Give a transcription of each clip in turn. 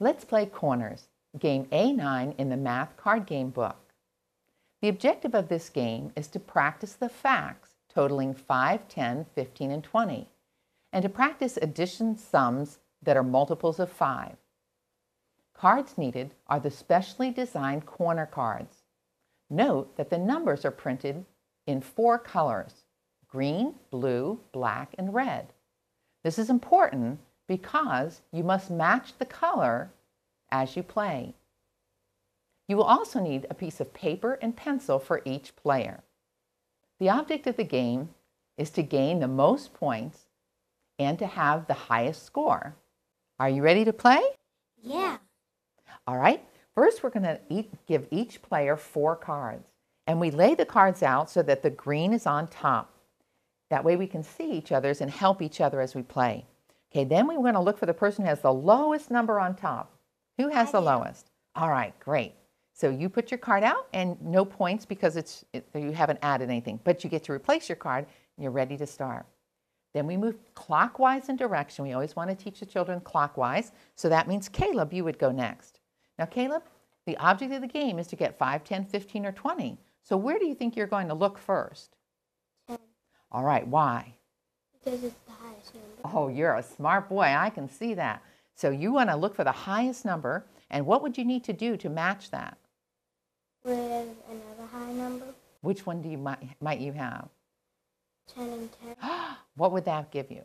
Let's play Corners, game A9 in the Math Card Game book. The objective of this game is to practice the facts totaling 5, 10, 15, and 20, and to practice addition sums that are multiples of 5. Cards needed are the specially designed corner cards. Note that the numbers are printed in four colors, green, blue, black, and red. This is important because you must match the color as you play. You will also need a piece of paper and pencil for each player. The object of the game is to gain the most points and to have the highest score. Are you ready to play? Yeah. All right. First, we're going to give each player four cards. And we lay the cards out so that the green is on top. That way we can see each other's and help each other as we play. Okay, then we want to look for the person who has the lowest number on top. Who has the lowest? All right, great. So you put your card out and no points because it's it, you haven't added anything, but you get to replace your card and you're ready to start. Then we move clockwise in direction. We always want to teach the children clockwise. So that means Caleb, you would go next. Now, Caleb, the object of the game is to get 5, 10, 15, or 20. So where do you think you're going to look first? 10. All right, why? Because it's the highest number. Oh, you're a smart boy. I can see that. So you want to look for the highest number, and what would you need to do to match that? With another high number, Which one do you might, might you have? 10 and 10, what would that give you?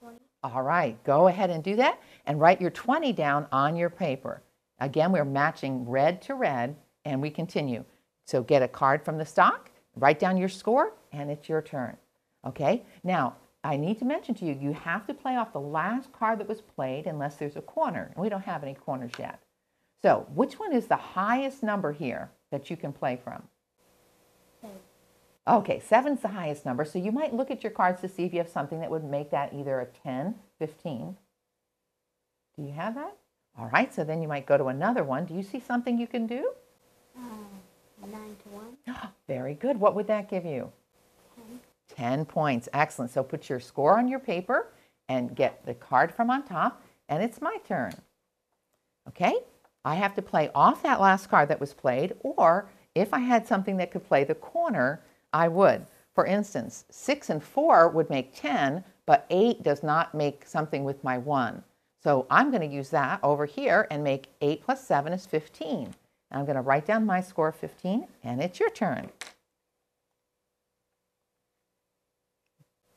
20. All right, go ahead and do that and write your 20 down on your paper. Again, we're matching red to red and we continue. So get a card from the stock, write down your score, and it's your turn. Okay, now I need to mention to you, you have to play off the last card that was played unless there's a corner. We don't have any corners yet. So which one is the highest number here that you can play from? Seven. Okay, seven's the highest number. So you might look at your cards to see if you have something that would make that either a 10, 15. Do you have that? All right, so then you might go to another one. Do you see something you can do? Um, 9 to 1, Very good. What would that give you? 10. 10 points. Excellent. So put your score on your paper and get the card from on top, and it's my turn. Okay? I have to play off that last card that was played, or if I had something that could play the corner, I would. For instance, 6 and 4 would make 10, but 8 does not make something with my 1. So I'm going to use that over here and make 8 plus 7 is 15. I'm going to write down my score of 15, and it's your turn.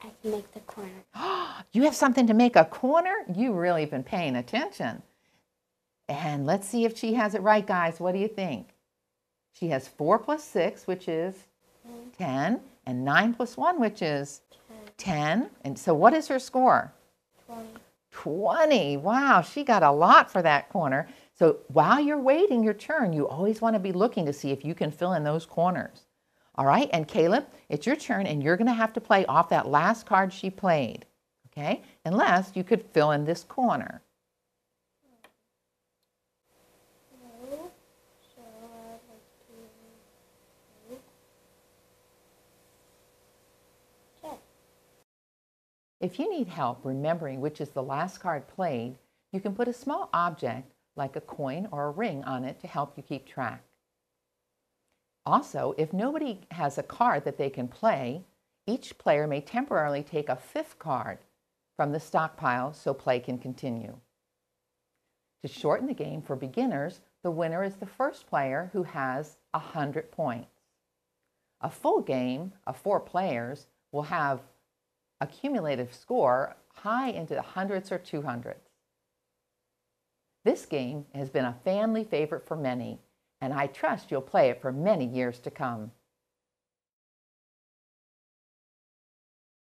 I can make the corner. you have something to make a corner? You really been paying attention. And let's see if she has it right, guys. What do you think? She has 4 plus 6, which is 10, and 9 plus 1, which is 10. And so what is her score? 20. 20. Wow, she got a lot for that corner. So while you're waiting your turn, you always want to be looking to see if you can fill in those corners. All right, and Caleb, it's your turn, and you're going to have to play off that last card she played. Okay, unless you could fill in this corner. If you need help remembering which is the last card played, you can put a small object like a coin or a ring on it to help you keep track. Also, if nobody has a card that they can play, each player may temporarily take a fifth card from the stockpile so play can continue. To shorten the game for beginners, the winner is the first player who has 100 points. A full game of four players will have a cumulative score high into the hundreds or 200s. This game has been a family favorite for many, and I trust you'll play it for many years to come.